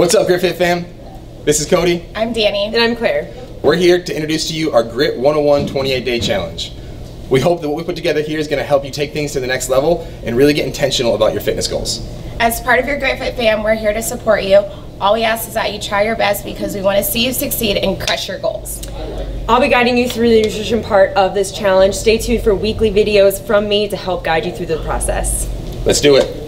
What's up, Grit Fit fam? This is Cody. I'm Danny. And I'm Claire. We're here to introduce to you our Grit 101 28 Day Challenge. We hope that what we put together here is going to help you take things to the next level and really get intentional about your fitness goals. As part of your Grit Fit fam, we're here to support you. All we ask is that you try your best because we want to see you succeed and crush your goals. I'll be guiding you through the nutrition part of this challenge. Stay tuned for weekly videos from me to help guide you through the process. Let's do it.